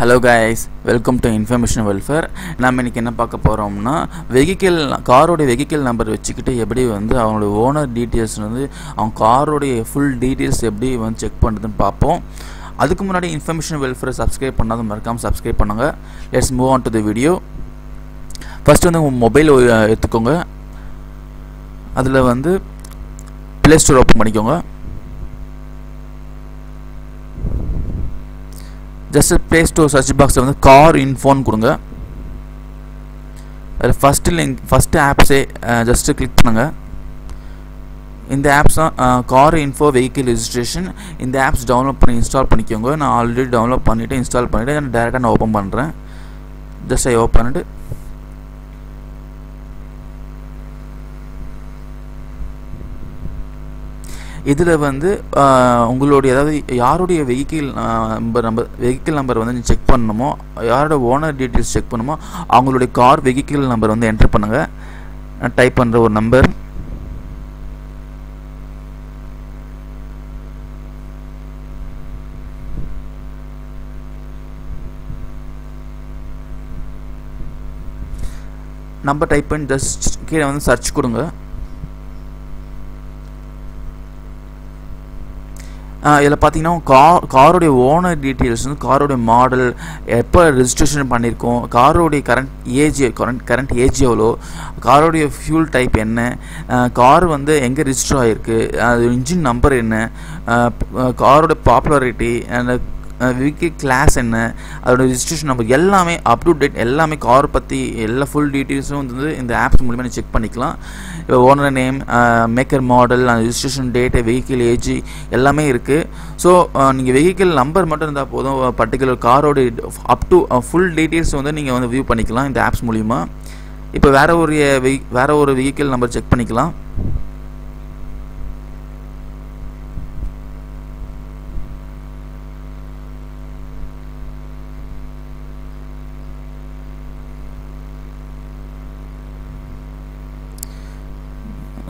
Hello guys welcome to information welfare நம்ம இன்றைக்கி என்ன பார்க்க போகிறோம்னா வெஹிக்கிள் காரோடைய வெஹிக்கிள் நம்பர் வச்சுக்கிட்டு எப்படி வந்து அவங்களோட ஓனர் டீட்டெயில்ஸ் வந்து அவங்க காரோடைய ஃபுல் டீட்டெயில்ஸ் எப்படி வந்து செக் பண்ணுறதுன்னு பார்ப்போம். அதுக்கு முன்னாடி இன்ஃபர்மேஷன் வெல்ஃபேரை சப்ஸ்கிரைப் பண்ணாத மறக்காமல் சப்ஸ்கிரைப் பண்ணுங்கள் let's move on to the video first வந்து உங்கள் மொபைல் எடுத்துக்கோங்க. அதில் வந்து ப்ளே ஸ்டோர் ஓப்பன் பண்ணிக்கோங்க. ஜஸ்ட் ப்ளே ஸ்டோர் சர்ச் பாக்ஸில் வந்து கார் இன்ஃபோன் கொடுங்க. அதில் ஃபஸ்ட்டு லிங்க் ஃபஸ்ட்டு ஆப்ஸே ஜஸ்ட்டு கிளிக் பண்ணுங்கள் இந்த ஆப்ஸ் தான் கார் இன்ஃபோ வெஹிக்கிள் ரிஜிஸ்ட்ரேஷன் இந்த ஆப்ஸ் டவுன்லோட் பண்ணி இன்ஸ்டால் பண்ணிக்கோங்க. நான் ஆல்ரெடி டவுன்லோட் பண்ணிவிட்டு இன்ஸ்டால் பண்ணிவிட்டு நான் டேரெக்டாக நான் ஓப்பன் பண்ணுறேன் ஜஸ்ட் ஐ ஓப்பன் பண்ணிட்டு இதில் வந்து உங்களுடைய அதாவது யாருடைய vehicle number number vehicle number வந்து நீங்கள் செக் பண்ணணுமோ யாரோட ஓனர் டீட்டெயில்ஸ் செக் பண்ணணுமோ அவங்களுடைய கார் வெஹிக்கிள் நம்பர் வந்து என்டர் பண்ணுங்கள் டைப் பண்ணுற ஒரு நம்பர் நம்பர் டைப் பண்ணி ஜஸ்ட் கீழே வந்து சர்ச் கொடுங்க. இதில் பார்த்தீங்கன்னா கார் காரோடைய ஓனர் டீட்டெயில்ஸ் வந்து காரோடைய மாடல் எப்போ ரிஜிஸ்ட்ரேஷன் பண்ணியிருக்கோம் காரோடைய current age current current age எவ்வளோ காரோடைய ஃபியூல் டைப் என்ன கார் வந்து எங்கே ரிஜிஸ்டர் ஆகிருக்கு அது இன்ஜின் நம்பர் என்ன காரோட பாப்புலாரிட்டி அந்த விக்கி கிளாஸ் என்ன அதோட ரிஜிஸ்ட்ரேஷன் நம்பர் எல்லாமே அப் டு டேட் எல்லாமே கார் பற்றி எல்லா ஃபுல் டீட்டெயில்ஸும் வந்து இந்த ஆப்ஸ் மூலிமா நீ செக் பண்ணிக்கலாம். இப்போ ஓனர் நேம் மேக்கர் மாடல் அந்த ரிஜிஸ்ட்ரேஷன் டேட்டு வெஹிக்கிள் ஏஜ் எல்லாமே இருக்குது ஸோ நீங்கள் வெஹிக்கிள் நம்பர் மட்டும் இருந்தால் போதும் பர்டிகுலர் காரோட அப் டு ஃபுல் டீட்டெயில்ஸ் வந்து நீங்கள் வந்து வியூ பண்ணிக்கலாம் இந்த ஆப்ஸ் மூலிமா இப்போ வேறு ஒரு வெஹி வேறு ஒரு வெஹிக்கிள் நம்பர் செக் பண்ணிக்கலாம்.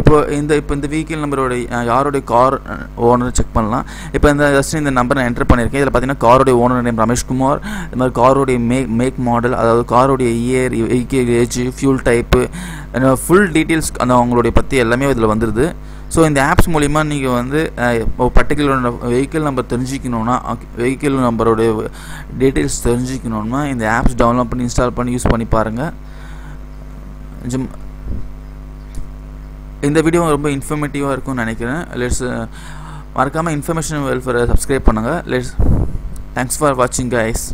இப்போ இந்த இப்போ இந்த வெஹிக்கிள் நம்பரோட யாருடைய கார் ஓனர் செக் பண்ணலாம். இப்போ இந்த ஜஸ்ட் இந்த நம்பர் நான் என்டர் பண்ணியிருக்கேன். இதில் பார்த்தீங்கன்னா காரோடைய ஓனர் நேம் ரமேஷ்குமார். இது மாதிரி காரோடைய மேக் மேக் மாடல் அதாவது காரோடைய year vehicle age fuel type full details அந்த அவங்களுடைய பற்றி எல்லாமே இதில் வந்துடுது ஸோ இந்த ஆப்ஸ் மூலிமா நீங்கள் வந்து பர்டிகுலர் வெஹிக்கிள் நம்பர் தெரிஞ்சிக்கணுன்னா வெஹிக்கிள் நம்பரோடைய டீட்டெயில்ஸ் தெரிஞ்சிக்கணுன்னா இந்த ஆப்ஸ் டவுன்லோட் பண்ணி இன்ஸ்டால் பண்ணி யூஸ் பண்ணி பாருங்கள் இந்த வீடியோ ரொம்ப இன்ஃபர்மேட்டிவாக இருக்கும்னு நினைக்கிறேன். லெட்ஸ் மறக்காமல் இன்ஃபர்மேஷன் வெல்ஃபேரை சப்ஸ்கிரைப் பண்ணுங்கள் லெட்ஸ் தேங்க்ஸ் ஃபார் வாட்சிங் கைஸ்